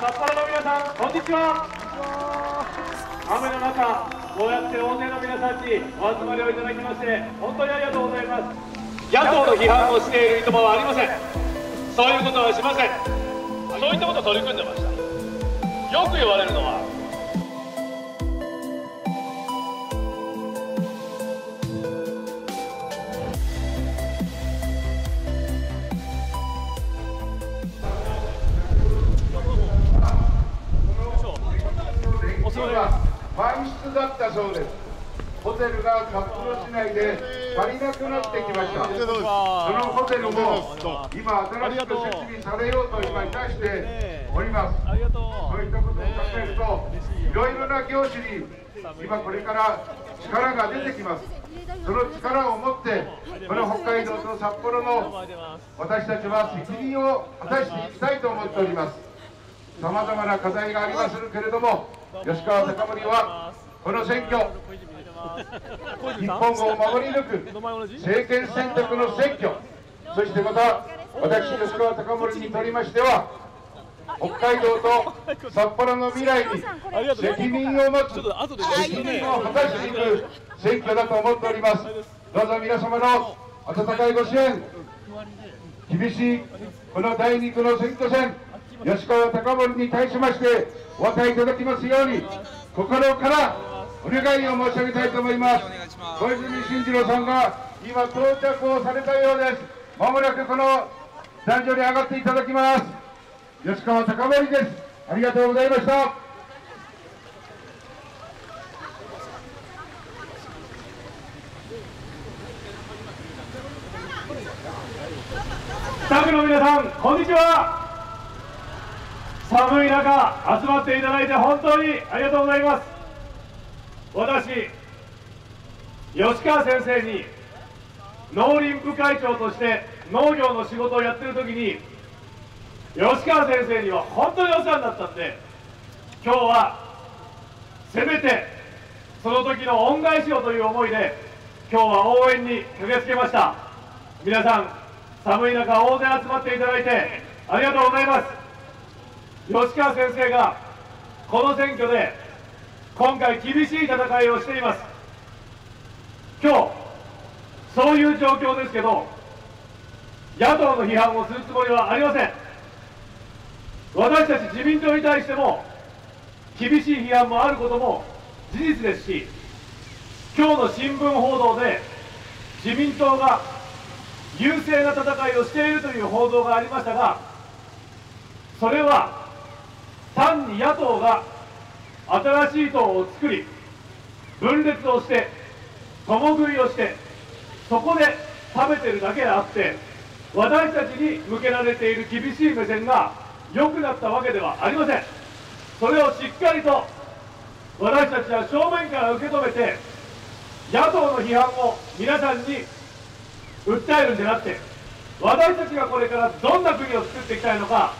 札幌の皆さんこんにちは。雨の中こうやって大勢の皆さんにお集まりをいただきまして本当にありがとうございます。野党の批判をしている意図はありません。そういうことはしません。そういったことを取り組んでました。よく言われるのはそうです。ホテルが札幌市内で足りなくなってきました。そのホテルも今新しく設備されようと今いたしております。そういったことを考えるといろいろな業種に今これから力が出てきます。その力を持ってこの北海道と札幌の私たちは責任を果たしていきたいと思っております。さまざまな課題がありますけれども吉川貴盛はこの選挙。日本を守り抜く政権選択の選挙。そしてまた私吉川貴盛にとりましては北海道と札幌の未来に責任を持つ責任を果たしていく選挙だと思っております。どうぞ皆様の温かいご支援。厳しいこの第2区の選挙戦。吉川貴盛に対しましてお与えいただきますように心からお願いを申し上げたいと思います。小泉進次郎さんが今到着をされたようです。まもなくこの壇上に上がっていただきます。吉川貴盛です。ありがとうございました。スタッフの皆さんこんにちは。寒い中集まっていただいて本当にありがとうございます私吉川先生に農林部会長として農業の仕事をやってる時に吉川先生には本当にお世話になったんで今日はせめてその時の恩返しをという思いで今日は応援に駆けつけました。皆さん寒い中大勢集まっていただいてありがとうございます。吉川先生がこの選挙で今回厳しい戦いをしています。今日そういう状況ですけど野党の批判をするつもりはありません。私たち自民党に対しても厳しい批判もあることも事実ですし今日の新聞報道で自民党が優勢な戦いをしているという報道がありましたがそれは単に野党が新しい党を作り分裂をして共食いをしてそこで食べてるだけであって私たちに向けられている厳しい目線が良くなったわけではありません。それをしっかりと私たちは正面から受け止めて野党の批判を皆さんに訴えるんじゃなくて私たちがこれからどんな国を作っていきたいのか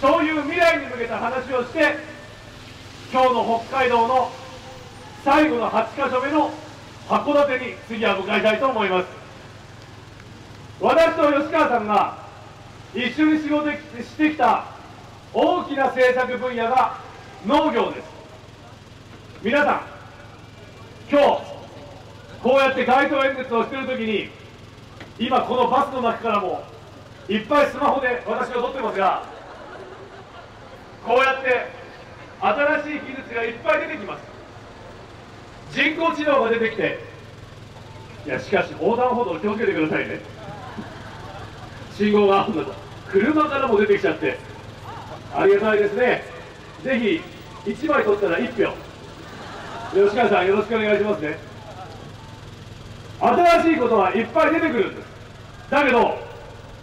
そういう未来に向けた話をして今日の北海道の最後の8か所目の函館に次は向かいたいと思います。私と吉川さんが一緒に仕事してきた大きな政策分野が農業です。皆さん今日こうやって街頭演説をしているときに今このバスの中からもいっぱいスマホで私が撮ってますがこうやって新しい技術がいっぱい出てきます。人工知能が出てきていやしかし横断歩道気をつけてくださいね。信号が青だ。と車からも出てきちゃって。ありがたいですね。ぜひ1枚取ったら1票。吉川さんよろしくお願いしますね。新しいことはいっぱい出てくるんです。だけど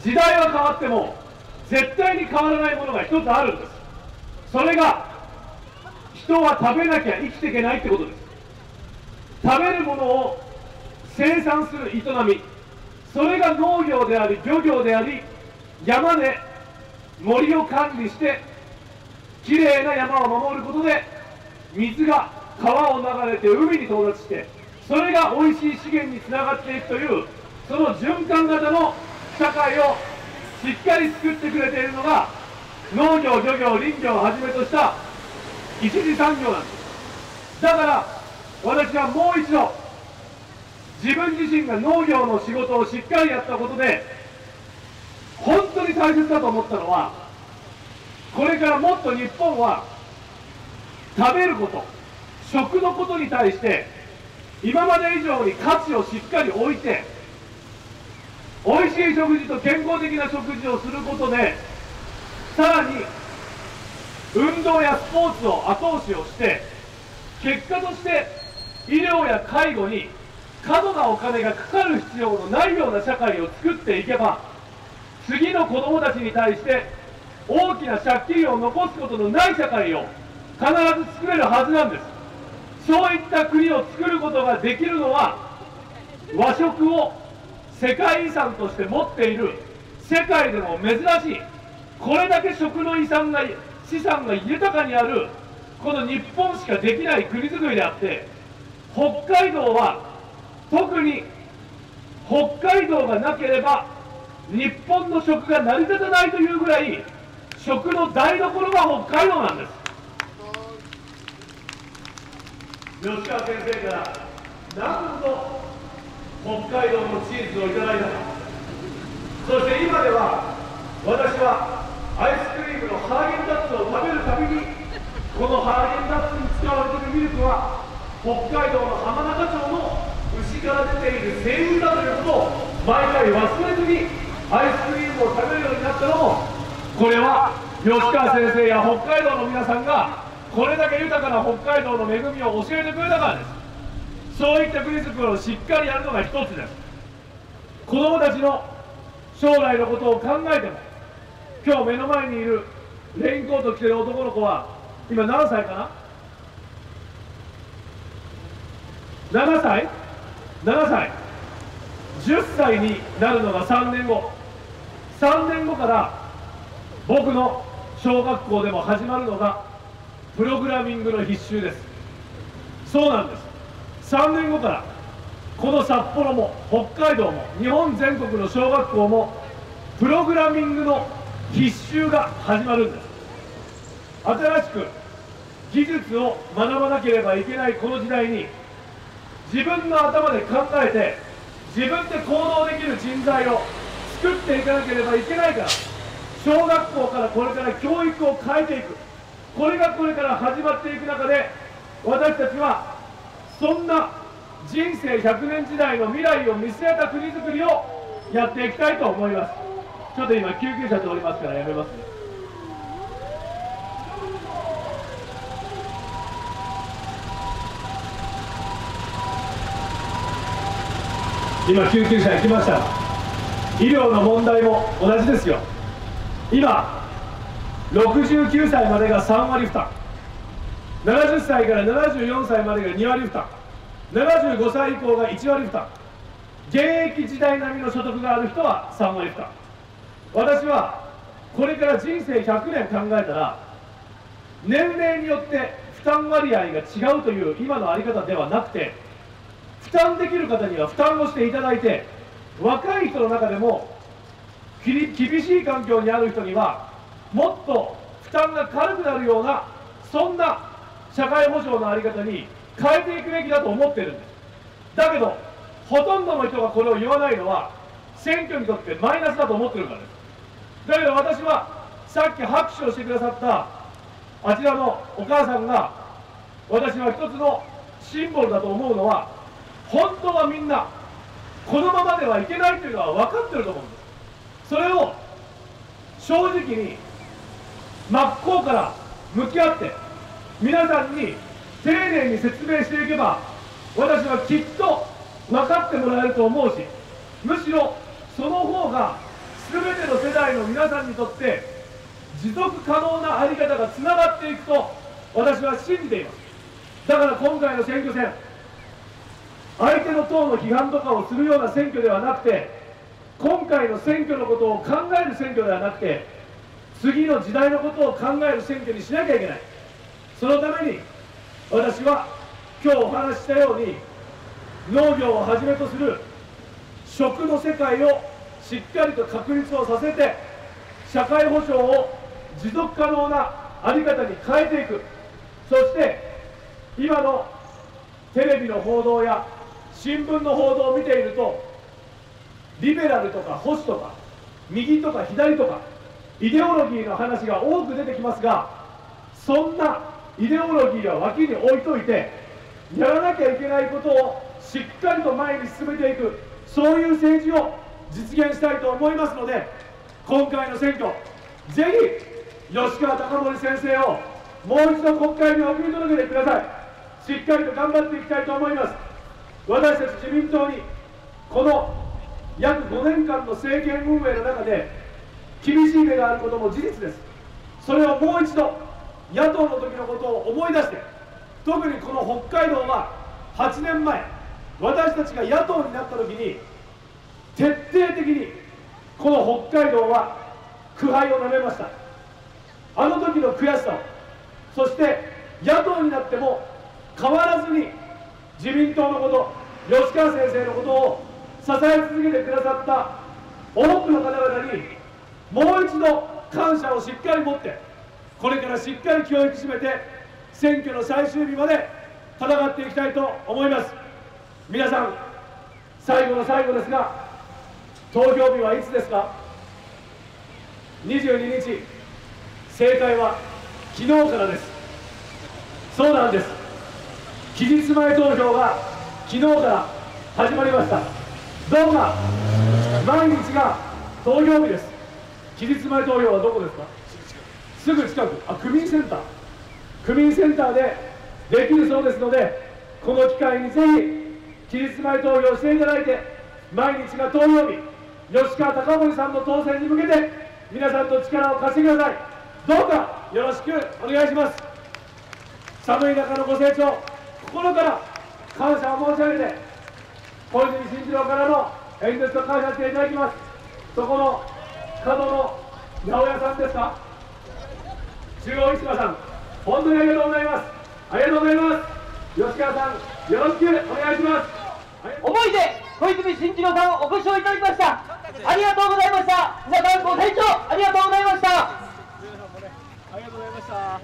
時代は変わっても絶対に変わらないものが一つあるんです。それが人は食べなきゃ生きていけないってことです。食べるものを生産する営み。それが農業であり漁業であり山で森を管理してきれいな山を守ることで水が川を流れて海に到達してそれが美味しい資源につながっていくというその循環型の社会をしっかり作ってくれているのが農業漁業林業をはじめとした一次産業なんです。だから私はもう一度自分自身が農業の仕事をしっかりやったことで本当に大切だと思ったのはこれからもっと日本は食べること食のことに対して今まで以上に価値をしっかり置いて美味しい食事と健康的な食事をすることでさらに運動やスポーツを後押しをして結果として医療や介護に過度なお金がかかる必要のないような社会を作っていけば次の子どもたちに対して大きな借金を残すことのない社会を必ず作れるはずなんです。そういった国を作ることができるのは和食を世界遺産として持っている世界でも珍しいこれだけ食の遺産が資産が豊かにあるこの日本しかできない国づくりであって北海道は特に北海道がなければ日本の食が成り立たないというぐらい食の台所が北海道なんです。吉川先生から何度北海道のチーズをいただいたか。そして今では私はアイスクリームのハーゲンダッツを食べるたびにこのハーゲンダッツに使われているミルクは北海道の浜中町の牛から出ている生乳だということを毎回忘れずにアイスクリームを食べるようになったのもこれは吉川先生や北海道の皆さんがこれだけ豊かな北海道の恵みを教えてくれたからですそういった国づくりをしっかりやるのが一つです子どもたちの将来のことを考えても今日目の前にいるレインコート着てる男の子は今何歳かな？7歳？7歳？10歳になるのが3年後。3年後から僕の小学校でも始まるのがプログラミングの必修です。そうなんです。3年後からこの札幌も北海道も日本全国の小学校もプログラミングの必修が始まるんです。新しく技術を学ばなければいけないこの時代に自分の頭で考えて自分で行動できる人材を作っていかなければいけないから小学校からこれから教育を変えていく。これがこれから始まっていく中で私たちはそんな人生100年時代の未来を見据えた国づくりをやっていきたいと思います。ちょっと今救急車通りますからやめますね。今救急車行きました。医療の問題も同じですよ。今69歳までが3割負担。70歳から74歳までが2割負担。75歳以降が1割負担。現役時代並みの所得がある人は3割負担。私はこれから人生100年考えたら年齢によって負担割合が違うという今の在り方ではなくて負担できる方には負担をしていただいて若い人の中でも厳しい環境にある人にはもっと負担が軽くなるようなそんな社会保障の在り方に変えていくべきだと思ってるんです。だけどほとんどの人がこれを言わないのは選挙にとってマイナスだと思ってるからです。だけど私はさっき拍手をしてくださったあちらのお母さんが私は一つのシンボルだと思うのは本当はみんなこのままではいけないというのは分かってると思うんです。それを正直に真っ向から向き合って皆さんに丁寧に説明していけば私はきっと分かってもらえると思うしむしろその方が全ての世代の皆さんにとって持続可能な在り方がつながっていくと私は信じています。だから今回の選挙戦相手の党の批判とかをするような選挙ではなくて今回の選挙のことを考える選挙ではなくて次の時代のことを考える選挙にしなきゃいけない。そのために私は今日お話ししたように農業をはじめとする食の世界をしっかりと確立をさせて社会保障を持続可能な在り方に変えていく。そして今のテレビの報道や新聞の報道を見ているとリベラルとか保守とか右とか左とかイデオロギーの話が多く出てきますがそんなイデオロギーは脇に置いといてやらなきゃいけないことをしっかりと前に進めていく。そういう政治を実現したいと思いますので今回の選挙ぜひ吉川貴盛先生をもう一度国会に送り届けてください。しっかりと頑張っていきたいと思います。私たち自民党にこの約5年間の政権運営の中で厳しい目があることも事実です。それをもう一度野党の時のことを思い出して特にこの北海道は8年前私たちが野党になった時に徹底的にこの北海道は苦杯をなめました。あの時の悔しさをそして野党になっても変わらずに自民党のこと吉川先生のことを支え続けてくださった多くの方々にもう一度感謝をしっかり持ってこれからしっかり気を引き締めて選挙の最終日まで戦っていきたいと思います。皆さん最後の最後ですが投票日はいつですか？22日。正解は昨日からです。そうなんです。期日前投票が昨日から始まりました。どうか毎日が投票日です。期日前投票はどこですか？すぐ近く。あ区民センター。区民センターでできるそうですのでこの機会にぜひ期日前投票していただいて毎日が投票日。吉川貴盛さんの当選に向けて皆さんと力を貸してください。どうかよろしくお願いします。寒い中のご清聴心から感謝を申し上げて小泉進次郎からの演説と感謝していただきます。そこの角の八百屋さんですか？中央市場さん。本当にありがとうございます。ありがとうございます。吉川さんよろしくお願いします。思いで小泉進次郎さんをお越しをいただきました。ありがとうございました。皆さんご清聴ありがとうございました。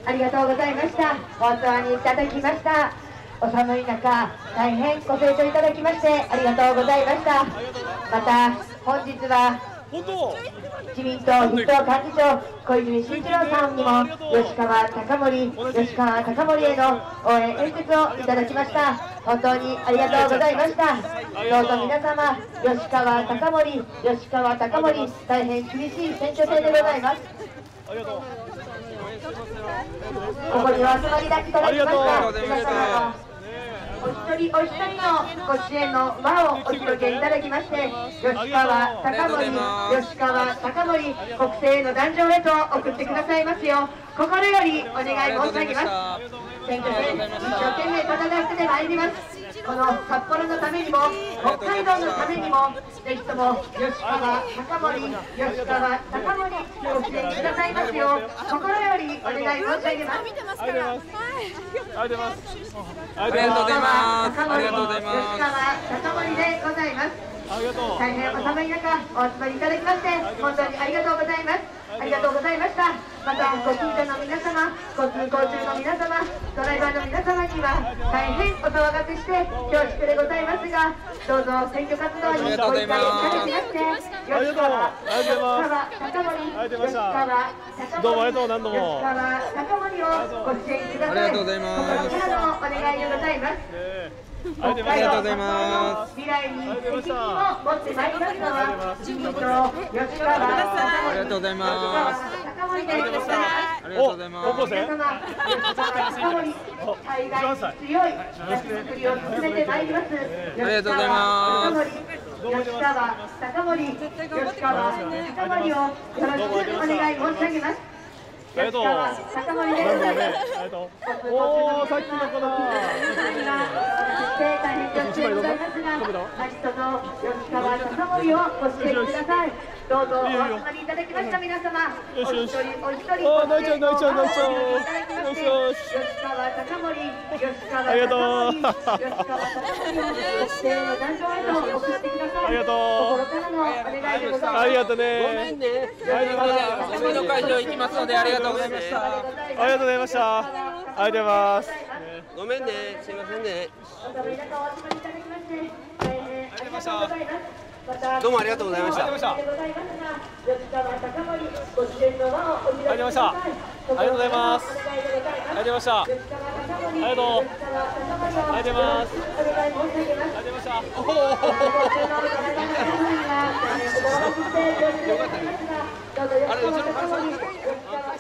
ありがとうございました。本当にいただきました。お寒い中大変ご清聴いただきましてありがとうございました。また本日は自民党筆頭幹事長小泉進次郎さんにも吉川貴盛吉川貴盛への応援演説をいただきました。本当にありがとうございました。どうぞ皆様吉川貴盛吉川貴盛大変厳しい選挙戦でございます。ここにお集まりいただきました。皆様のお一人お一人のご支援の輪をお広げいただきまして吉川貴盛吉川貴盛国政への壇上へと送ってくださいますよ。う心よりお願い申し上げます。選挙戦一生懸命戦ってまいりますこの札幌のためにも北海道のためにもぜひとも吉川貴盛吉川貴盛ご支援くださいますよう心よりお願い申し上げますありがとうございます。ありがとうございます。ありがとうございます。吉川貴盛でございます。大変お寒い中お集まりいただきまして本当にありがとうございます。ありがとうございました。またご近所の皆様、交通交通の皆様、ドライバーの皆様には大変お騒がせして恐縮でございますが、どうぞ選挙活動にご理解いただきまして、吉川吉川貴盛吉川貴盛どうもありがとう何度も吉川貴盛をご支援ください。ありがとうございます心からのお願いでございます。ありがとうございます。未来に責任を持ってまいります。のは自民党吉川ありがとうございます。高森で。ありがとうございます。高校生高森、海外に強い役作りを進めてまいります。ありがとうございます。吉川高森、吉川高森をよろしくお願い申し上げます。ありがとう。ありがとう。おーさっきの子だ大変恐縮でございますが、何卒吉川貴盛をご支援ください。どうぞお集まりいただきました皆様、お一人お一人おー泣いちゃう泣いちゃう泣いちゃうご支援いただきましてよしよし吉川貴盛、吉川ありがとう貴盛吉川貴盛を国政の壇上へと送ってください。ありがとう心からのお願いでございます。ありがとうね吉川貴盛次の会場行きますのでありがとうございました。ありがとうございました。ありがとうございます。ごめんね、すいませんね。どうもありがとうございました。ありがとうございました。あありがとうございました。ありがとうございます。ありがとうございました。ありがとう。ありがとう。ございます。ありがとう。ございました。おお。あれ後ろから